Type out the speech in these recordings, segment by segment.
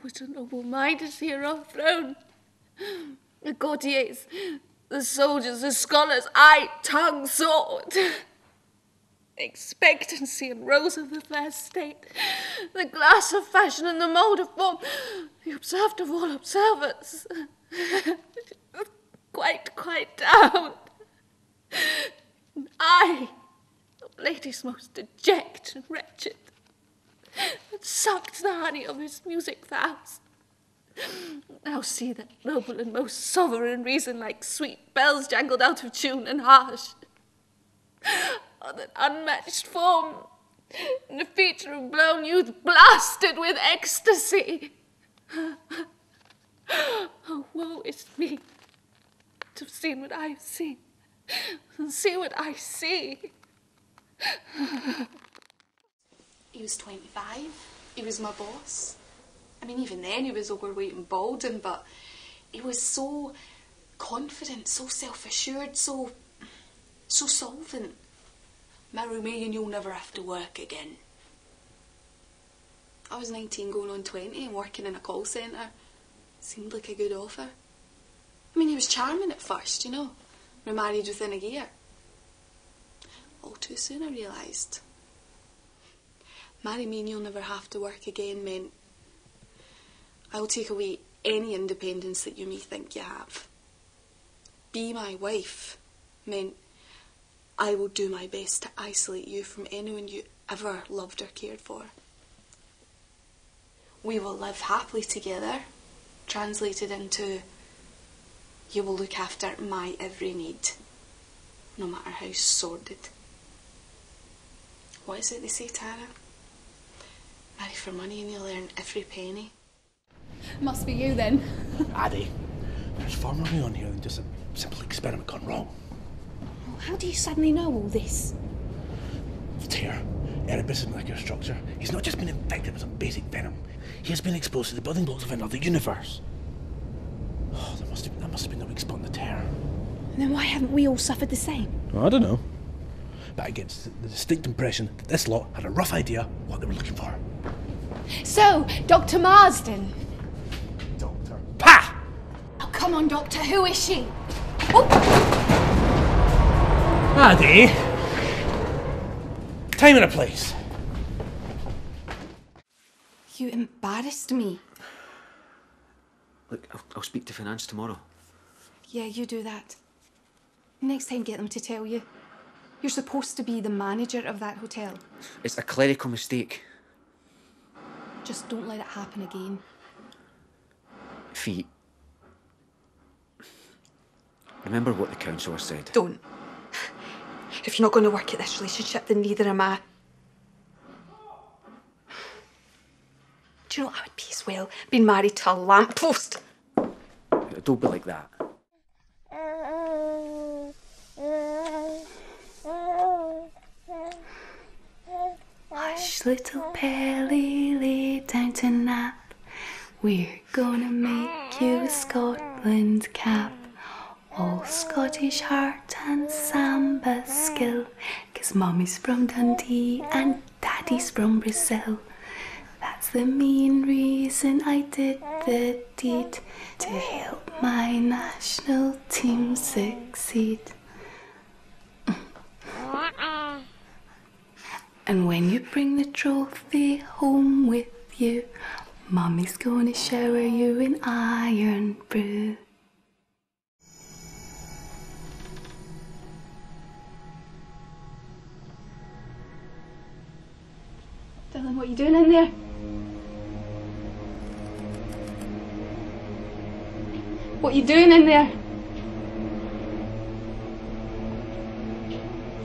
what a noble mind is here overthrown. The courtiers, the soldiers, the scholars, eye, tongue, sword. Expectancy and rose of the fair state, the glass of fashion and the mould of form, the observed of all observers. quite, quite down. I, the lady's most dejected and wretched, sucked the honey of his music vows. Now see that noble and most sovereign reason like sweet bells jangled out of tune and harsh. Oh, that unmatched form, and the feature of blown youth blasted with ecstasy. Oh, woe is me to have seen what I have seen, and see what I see. He was 25. He was my boss. I mean, even then he was overweight and balding, but he was so confident, so self-assured, so, so solvent. Marry me and you'll never have to work again. I was 19 going on 20 and working in a call centre. Seemed like a good offer. I mean, he was charming at first, you know. We married within a year. All too soon I realised. Marry me and you'll never have to work again meant I'll take away any independence that you may think you have. Be my wife meant I will do my best to isolate you from anyone you ever loved or cared for. We will live happily together, translated into you will look after my every need, no matter how sordid. What is it they say, Tara? Marry for money and you'll earn every penny. Must be you then. Addy, there's far more going on here than just a simple experiment gone wrong. How do you suddenly know all this? The tear, Erebus in like structure. He's not just been infected with some basic venom. He has been exposed to the building blocks of another universe. Oh, that must have, that must have been the weak spot in the tear. And then why haven't we all suffered the same? I don't know. But I get the distinct impression that this lot had a rough idea what they were looking for. So, Dr. Marsden. Doctor. Pa! Oh, come on, Doctor. Who is she? Oh! Addy! Time and a place. You embarrassed me. Look, I'll, I'll speak to finance tomorrow. Yeah, you do that. Next time, get them to tell you. You're supposed to be the manager of that hotel. It's a clerical mistake. Just don't let it happen again. Fee. Remember what the counsellor said. Don't. If you're not going to work at this relationship, then neither am I. Do you know what I would be as well? Being married to a lamppost. Don't be like that. Little Pelly, lay down to nap. We're gonna make you a Scotland cap. All Scottish heart and samba skill. Cause mommy's from Dundee and daddy's from Brazil. That's the main reason I did the deed to help my national team succeed. And when you bring the trophy home with you, Mommy's gonna shower you in iron brew. Dylan, what are you doing in there? What are you doing in there?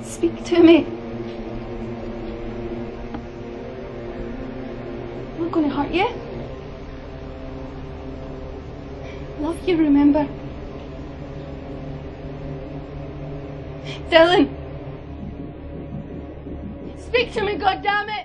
Speak to me. Not to hurt you. Love you, remember? Dylan! Speak to me, goddammit!